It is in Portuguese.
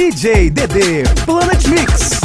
DJ DD Planet Mix.